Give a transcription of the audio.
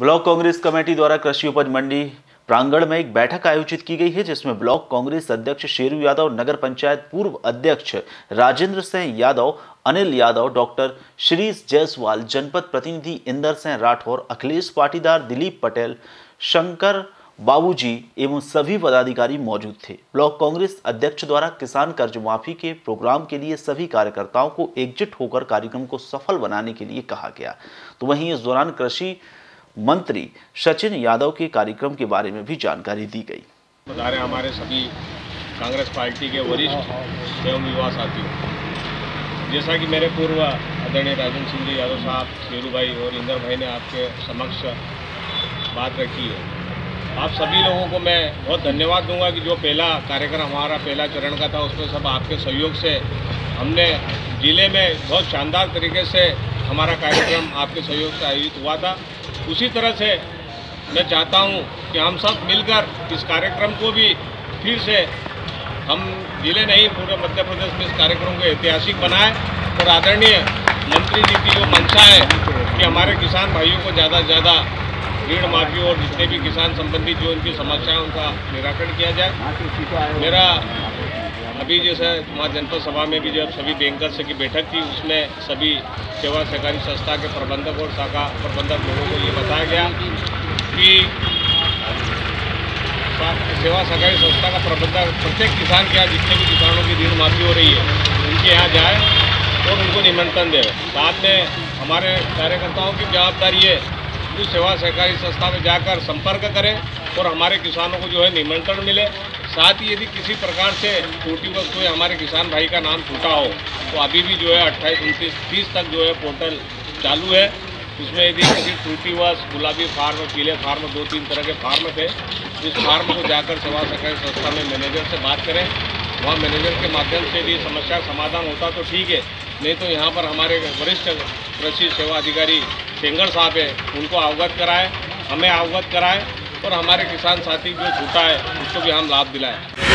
Block Congress committee द्वारा कृषि उपज मंडी प्रांगण में एक बैठक आयोजित की गई है, जिसमें ब्लॉक कांग्रेस अध्यक्ष शेरू यादव, नगर पंचायत पूर्व अध्यक्ष राजेंद्र सिंह यादव, अनिल यादव, डॉक्टर श्रीज जायसवाल, जनपद प्रतिनिधि इंदर सिंह राठौर, अखिलेश पाटीदार, दिलीप पटेल, शंकर बाबूजी एवं सभी पदाधिकारी मौजूद थे। ब्लॉक कांग्रेस अध्यक्ष द्वारा किसान कर्ज माफ़ी के प्रोग्राम के लिए सभी कार्यकर्ताओं को एकजुट होकर कार्यक्रम को सफल बनाने के लिए कहा गया। तो वहीं इस दौरान कृषि मंत्री सचिन यादव के कार्यक्रम के बारे में भी जानकारी दी गई। बता रहे हमारे सभी कांग्रेस पार्टी के वरिष्ठ एवं युवा साथियों, जैसा कि मेरे पूर्व आदरणीय राजन सिंह जी यादव साहब शेरू भाई और इंदर भाई ने आपके समक्ष बात रखी है। आप सभी लोगों को मैं बहुत धन्यवाद दूँगा कि जो पहला कार्यक्रम, हमारा पहला चरण का था, उसमें सब आपके सहयोग से हमने ज़िले में बहुत शानदार तरीके से हमारा कार्यक्रम आपके सहयोग से आयोजित हुआ था। उसी तरह से मैं चाहता हूँ कि हम सब मिलकर इस कार्यक्रम को भी फिर से हम ज़िले नहीं, पूरे मध्य प्रदेश में इस कार्यक्रम को ऐतिहासिक बनाए और आदरणीय मंत्री जी की जो मंशा है कि हमारे किसान भाइयों को ज़्यादा से ज़्यादा ऋण माफ़ी और जितने भी किसान संबंधी जो उनकी समस्याएँ उनका निराकरण किया जाए। मेरा अभी जैसे वहाँ जनपद सभा में भी जब सभी बैंकर्स की बैठक थी उसमें सभी सेवा सहकारी संस्था के प्रबंधक और शाखा प्रबंधक लोगों को ये बताया गया कि सेवा सहकारी संस्था का प्रबंधक, प्रत्येक किसान के यहाँ जितने भी किसानों की ऋण माफ़ी हो रही है, उनके यहाँ जाए और उनको निमंत्रण दे। साथ में हमारे कार्यकर्ताओं की जवाबदारी है उस सेवा सहकारी संस्था में जाकर संपर्क करें और हमारे किसानों को जो है निमंत्रण मिले। साथ ही यदि किसी प्रकार से त्रुटि वक्त कोई हमारे किसान भाई का नाम छूटा हो तो अभी भी जो है अट्ठाईस, उनतीस, तीस तक जो है पोर्टल चालू है। उसमें यदि किसी त्रुटिवश गुलाबी फार्म, पीले फार्म, दो तीन तरह के फार्म थे उस फार्म को जाकर सेवा सहकारी संस्था में मैनेजर से बात करें। वहाँ मैनेजर के माध्यम से यदि समस्या समाधान होता तो ठीक है, नहीं तो यहाँ पर हमारे वरिष्ठ कृषि सेवा अधिकारी सेंगर साहब है, उनको अवगत कराए, हमें अवगत कराए। और हमारे किसान साथी जो छूटा है उसको भी हम लाभ दिलाएँ।